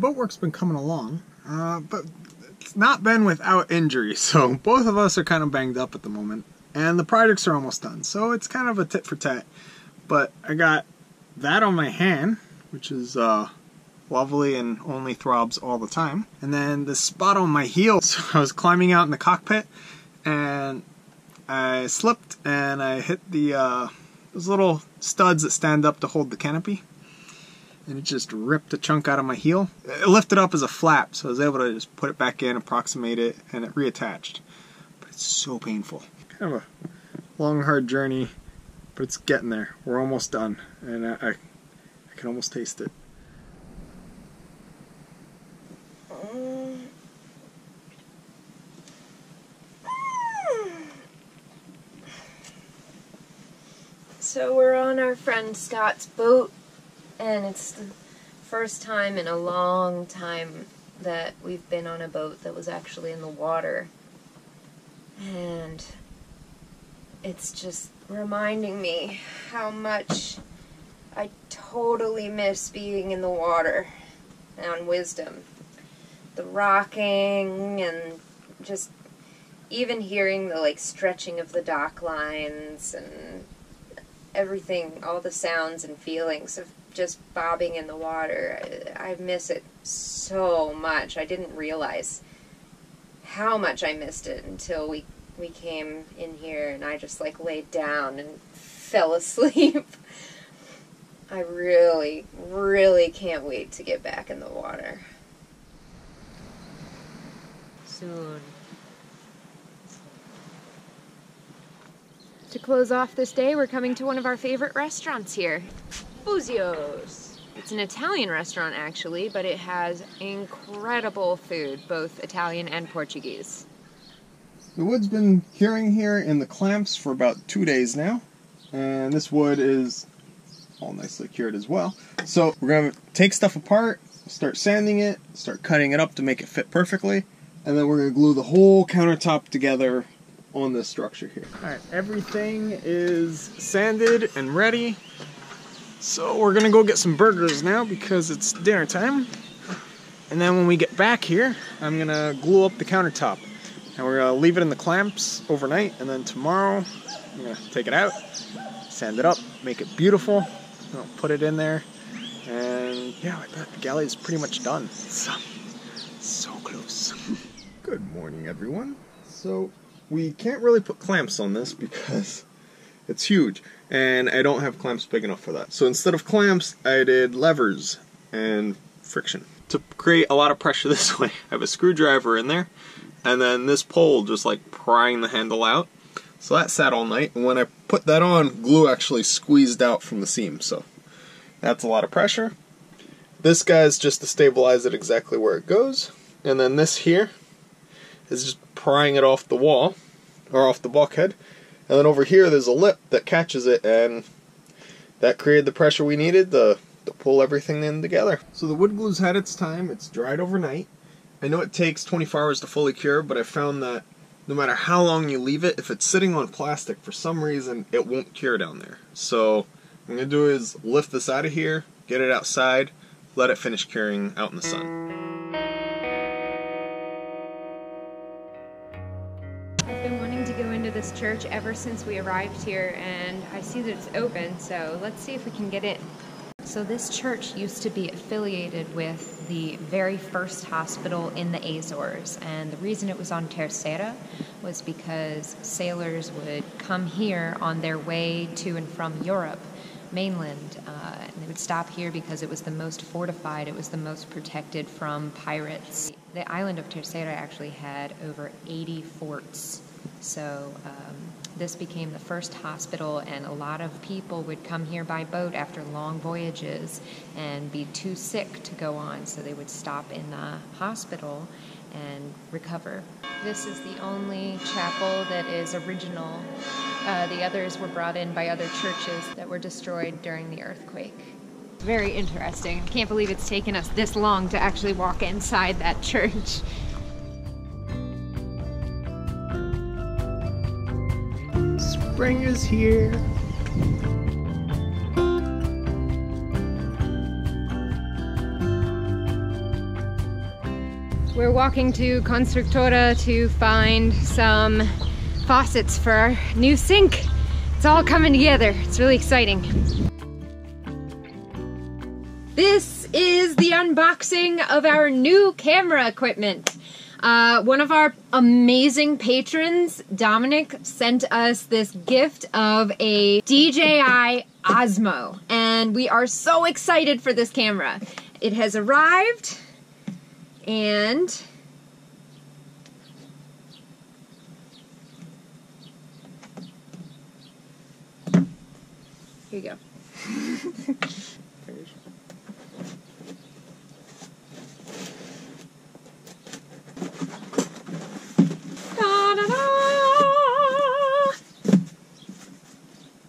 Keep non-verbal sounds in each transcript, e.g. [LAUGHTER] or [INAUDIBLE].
Boat work's been coming along, uh, but it's not been without injury, [LAUGHS] so both of us are kind of banged up at the moment. And the projects are almost done, so it's kind of a tit for tat. But I got that on my hand, which is uh, lovely and only throbs all the time. And then the spot on my heel, so [LAUGHS] I was climbing out in the cockpit and I slipped and I hit the uh, those little studs that stand up to hold the canopy and it just ripped a chunk out of my heel. It lifted up as a flap, so I was able to just put it back in, approximate it, and it reattached. But it's so painful. Kind of a long, hard journey, but it's getting there. We're almost done, and I, I, I can almost taste it. So we're on our friend Scott's boat and it's the first time in a long time that we've been on a boat that was actually in the water. And it's just reminding me how much I totally miss being in the water on Wisdom. The rocking and just even hearing the like stretching of the dock lines and everything, all the sounds and feelings of just bobbing in the water. I, I miss it so much. I didn't realize how much I missed it until we we came in here and I just like laid down and [LAUGHS] fell asleep. [LAUGHS] I really, really can't wait to get back in the water. Soon. To close off this day, we're coming to one of our favorite restaurants here. Buzio's. It's an Italian restaurant actually, but it has incredible food, both Italian and Portuguese. The wood's been curing here in the clamps for about two days now, and this wood is all nicely cured as well. So we're going to take stuff apart, start sanding it, start cutting it up to make it fit perfectly, and then we're going to glue the whole countertop together on this structure here. Alright, everything is sanded and ready. So we're gonna go get some burgers now because it's dinner time. And then when we get back here, I'm gonna glue up the countertop. And we're gonna leave it in the clamps overnight, and then tomorrow I'm gonna take it out, sand it up, make it beautiful, I'll put it in there, and yeah, like that, the galley is pretty much done. So, so close. [LAUGHS] Good morning, everyone. So we can't really put clamps on this because it's huge, and I don't have clamps big enough for that. So instead of clamps, I did levers and friction. To create a lot of pressure [LAUGHS] this way, I have a screwdriver in there, and then this pole just like prying the handle out. So that sat all night, and when I put that on, glue actually squeezed out from the seam, so that's a lot of pressure. This guy's just to stabilize it exactly where it goes, and then this here is just prying it off the wall, or off the bulkhead, and then over here there's a lip that catches it and that created the pressure we needed to, to pull everything in together. So the wood glue's had its time, it's dried overnight. I know it takes 24 hours to fully cure, but I found that no matter how long you leave it, if it's sitting on plastic, for some reason it won't cure down there. So what I'm going to do is lift this out of here, get it outside, let it finish curing out in the sun. This church ever since we arrived here and I see that it's open, so let's see if we can get in. So this church used to be affiliated with the very first hospital in the Azores, and the reason it was on Terceira was because sailors would come here on their way to and from Europe mainland. Uh, and they would stop here because it was the most fortified, it was the most protected from pirates. The island of Terceira actually had over 80 forts so um, this became the first hospital, and a lot of people would come here by boat after long voyages and be too sick to go on, so they would stop in the hospital and recover. This is the only chapel that is original. Uh, the others were brought in by other churches that were destroyed during the earthquake. Very interesting. Can't believe it's taken us this long to actually walk inside that [LAUGHS] church. Spring is here. We're walking to Constructora to find some faucets for our new sink. It's all coming together. It's really exciting. This is the unboxing of our new camera equipment. Uh, one of our amazing patrons, Dominic, sent us this gift of a DJI Osmo, and we are so excited for this camera. It has arrived, and here you go. [LAUGHS]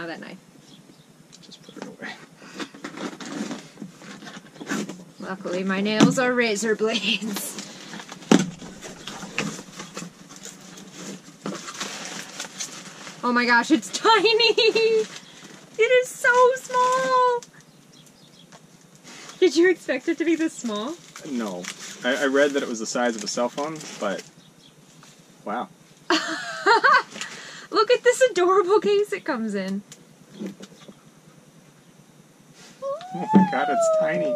Now that knife. Just put it away. Luckily, my nails are razor blades. Oh my gosh, it's [LAUGHS] tiny! It is so small! Did you expect it to be this small? No. I, I read that it was the size of a cell phone, but wow. Adorable case it comes in. Oh my god, it's tiny.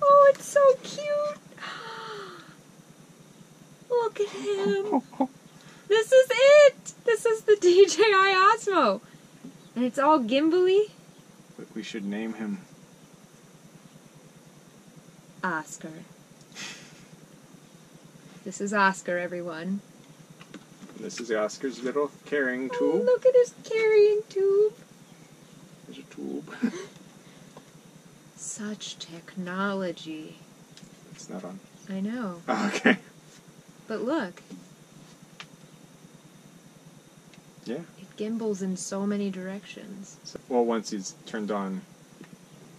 Oh, it's so cute. [GASPS] Look at him. [LAUGHS] This is it. This is the DJI Osmo. And it's all gimbally. We should name him. Oscar. [LAUGHS] This is Oscar, everyone. This is Oscar's little carrying Oh, tube. look at his carrying tube. There's a tube. [LAUGHS] Such technology. it's not on. I know. [LAUGHS] Oh, okay. But look, Yeah. it gimbals in so many directions. So, well, once he's turned on,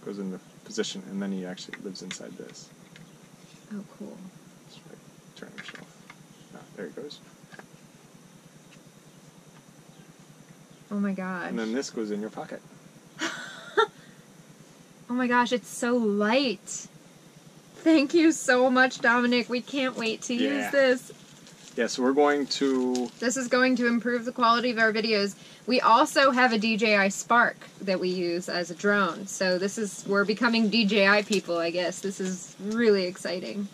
goes into position, and then he actually lives inside this. Oh, cool. Just like turn himself. Ah, there he goes. Oh my gosh. And then this goes in your pocket. [LAUGHS] Oh my gosh, it's so light. Thank you so much, Dominic. We can't wait to use Yeah. this. Yeah, so we're going to. This is going to improve the quality of our videos. We also have a DJI Spark that we use as a drone. So this is we're becoming DJI people, I guess. This is really exciting.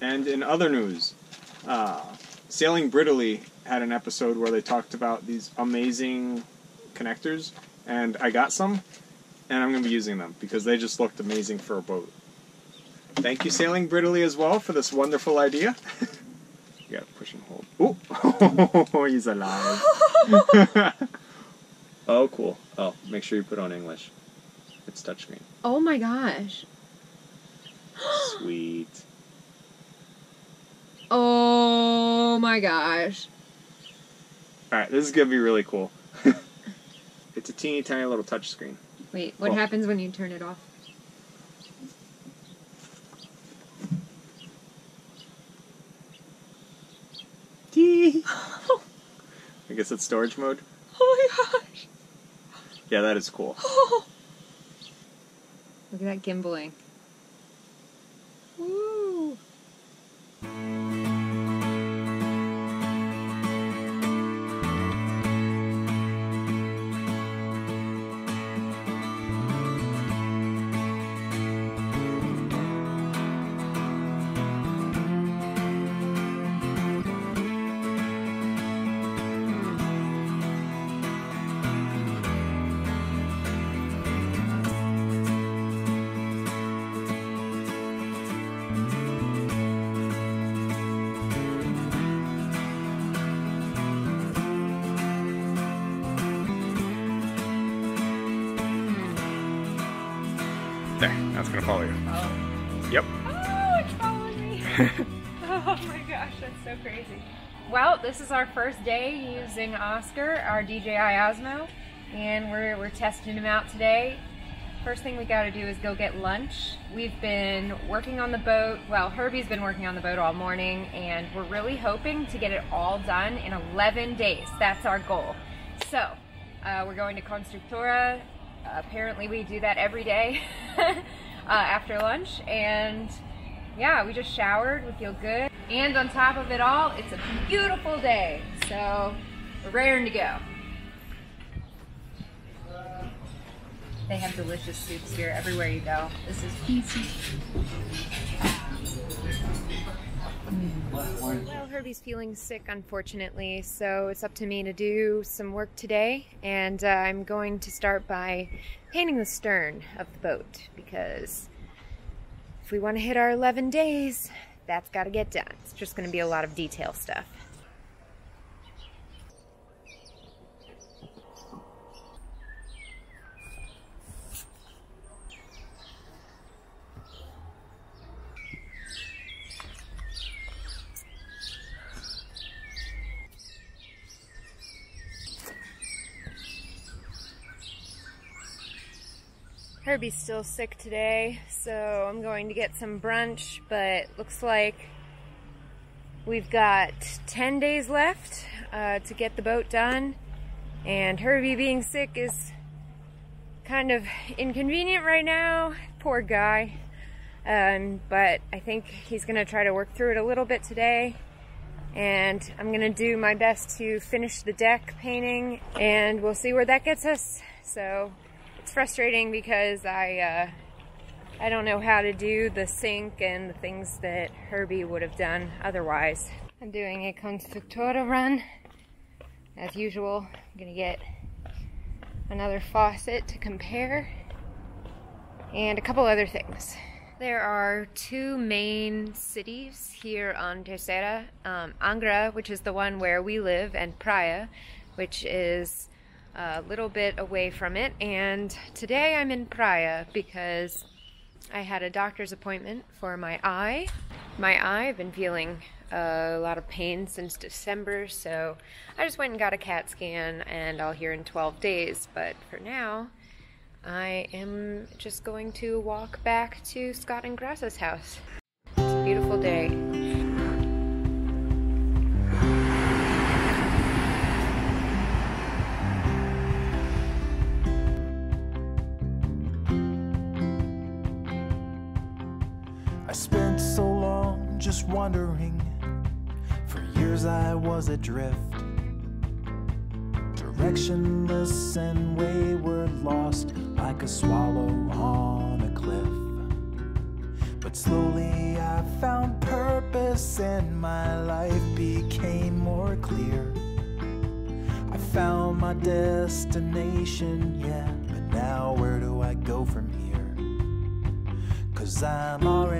And in other news, uh, Sailing Britaly had an episode where they talked about these amazing connectors, and I got some, and I'm going to be using them because they just looked amazing for a boat. Thank you, Sailing Britaly, as well, for this wonderful idea. [LAUGHS] you gotta push and hold. Oh, [LAUGHS] he's alive. [LAUGHS] oh, cool. Oh, make sure you put on English. It's touchscreen. Oh my gosh. [GASPS] Sweet. Oh my gosh. Alright, this is gonna be really cool. [LAUGHS] it's a teeny tiny little touchscreen. Wait, what Oh. happens when you turn it off? [LAUGHS] I guess it's storage mode. [LAUGHS] Oh my gosh. Yeah, that is cool. Oh. Look at that gimbaling. Woo. There, that's gonna follow you. Yep. Oh, it's following me. [LAUGHS] oh my gosh, that's so crazy. Well, this is our first day using Oscar, our DJI Osmo, and we're, we're testing him out today. First thing we got to do is go get lunch. We've been working on the boat. Well, Herby's been working on the boat all morning, and we're really hoping to get it all done in 11 days. That's our goal. So, uh, we're going to Constructora. Apparently, we do that every day [LAUGHS] uh, after lunch, and yeah, we just showered. We feel good. And on top of it all, it's a beautiful day. So we're raring to go. They have delicious soups here everywhere you go. This is easy. Well, Herby's feeling sick, unfortunately, so it's up to me to do some work today, and uh, I'm going to start by painting the stern of the boat, because if we want to hit our 11 days, that's got to get done. It's just going to be a lot of detail stuff. Herby's still sick today, so I'm going to get some brunch, but looks like we've got 10 days left uh, to get the boat done, and Herby being sick is kind of inconvenient right now. Poor guy. Um, but I think he's going to try to work through it a little bit today. And I'm going to do my best to finish the deck painting, and we'll see where that gets us. So frustrating because I uh, I don't know how to do the sink and the things that Herby would have done otherwise. I'm doing a Constructora run as usual. I'm gonna get another faucet to compare and a couple other things. There are two main cities here on Terceira. Um, Angra, which is the one where we live, and Praia, which is a little bit away from it. And today I'm in Praia because I had a doctor's appointment for my eye. My eye, I've been feeling a lot of pain since December, so I just went and got a CAT scan and I'll hear in 12 days. But for now, I am just going to walk back to Scott and Grace's house. It's a beautiful day. Just wondering. For years I was adrift, directionless and wayward, lost like a swallow on a cliff. But slowly I found purpose and my life became more clear. I found my destination, yeah, but now where do I go from here? Cause I'm already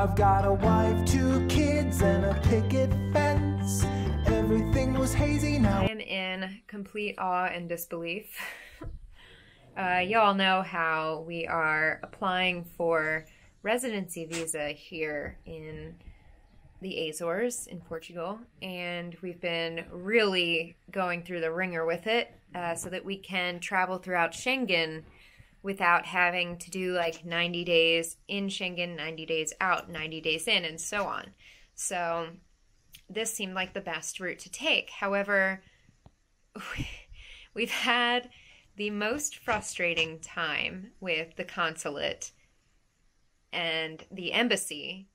I've got a wife, two kids, and a picket fence. Everything was hazy now. I am in complete awe and disbelief. [LAUGHS] uh, y'all know how we are applying for residency visa here in the Azores in Portugal, and we've been really going through the ringer with it uh, so that we can travel throughout Schengen without having to do like 90 days in Schengen, 90 days out, 90 days in, and so on. So this seemed like the best route to take. However, [LAUGHS] we've had the most frustrating time with the consulate and the embassy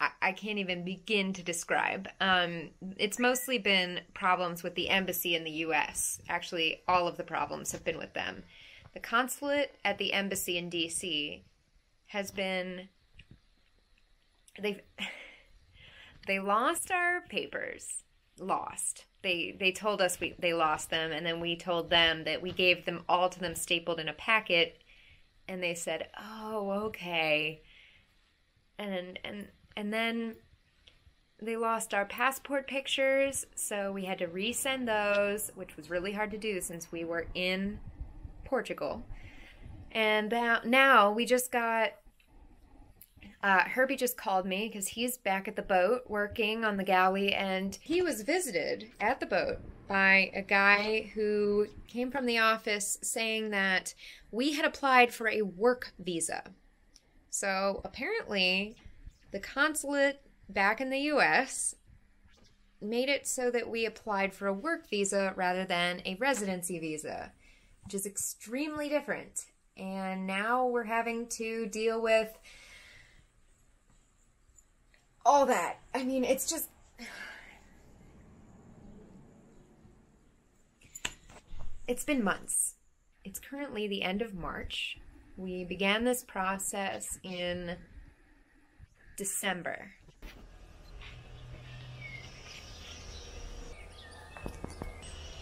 I, can't even begin to describe. Um, it's mostly been problems with the embassy in the U.S. Actually, all of the problems have been with them. The consulate at the embassy in D.C. has been they've [LAUGHS] they lost our papers. Lost. They they told us we they lost them, and then we told them that we gave them all to them stapled in a packet and they said, "Oh, okay." And and and then they lost our passport pictures, so we had to resend those, which was really hard to do since we were in Portugal. And that, now we just got uh, Herby just called me because he's back at the boat working on the galley, and he was visited at the boat by a guy who came from the office saying that we had applied for a work visa. So apparently, the consulate back in the US made it so that we applied for a work visa rather than a residency visa, which is extremely different. And now we're having to deal with all that. I mean, it's just. It's been months. It's currently the end of March. We began this process in December.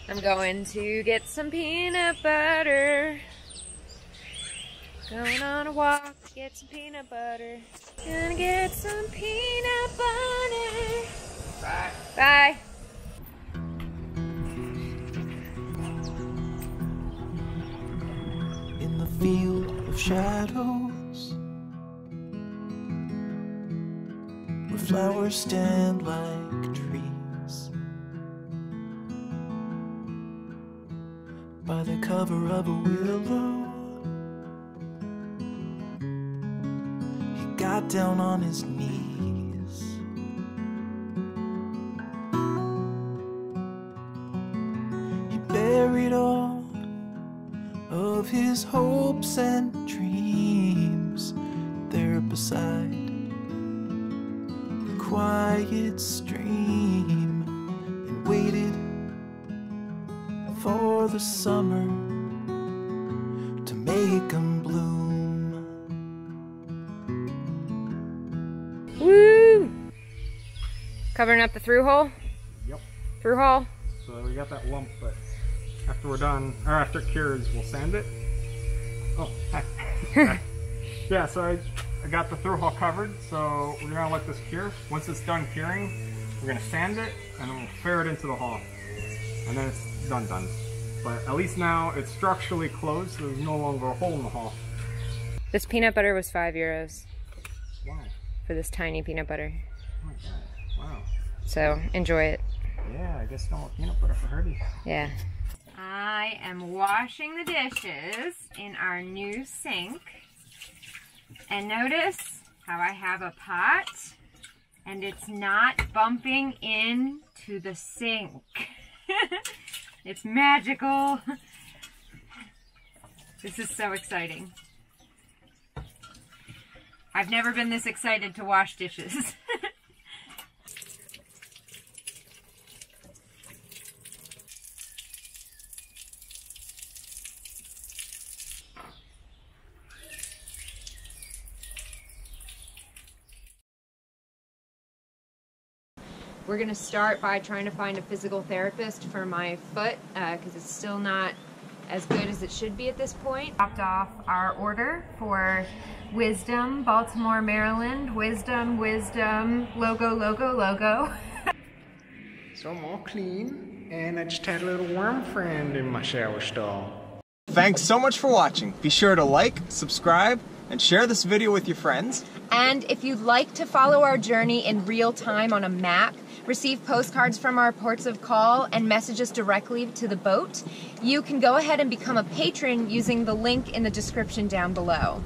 I'm going to get some peanut butter. Going on a walk, get some peanut butter. Gonna get some peanut butter. Bye. Bye. in the field of shadows where flowers stand like cover of a willow. He got down on his knees. He buried all of his hopes and dreams there beside the quiet stream and waited for the summer make 'em bloom. Woo! Covering up the through hole? Yep. Through hole? So we got that lump, but after we're done, or after it cures, we'll sand it. Oh, hi. [LAUGHS] yeah, so I, I got the through hole covered, so we're gonna let this cure. Once it's done curing, we're gonna sand it, and then we'll ferret it into the hole. And then it's done done. But at least now it's structurally closed, so there's no longer a hole in the hull. This peanut butter was five euros Wow. for this tiny peanut butter. Oh my god. Wow. So enjoy it. Yeah, I guess no more peanut butter for Herby. Yeah. I am washing the dishes in our new sink. And notice how I have a pot and it's not bumping into the sink. [LAUGHS] it's magical. [LAUGHS] This is so exciting. I've never been this excited to wash dishes. [LAUGHS] We're gonna start by trying to find a physical therapist for my foot uh, because it's still not as good as it should be at this point. Dropped off our order for Wisdom, Baltimore, Maryland. Wisdom, Wisdom, logo, logo, logo. [LAUGHS] So I'm all clean, and I just had a little worm friend in my shower stall. Thanks so much for watching. Be sure to like, subscribe, and share this video with your friends. And if you'd like to follow our journey in real time on a map, receive postcards from our ports of call, and messages directly to the boat, you can go ahead and become a patron using the link in the description down below.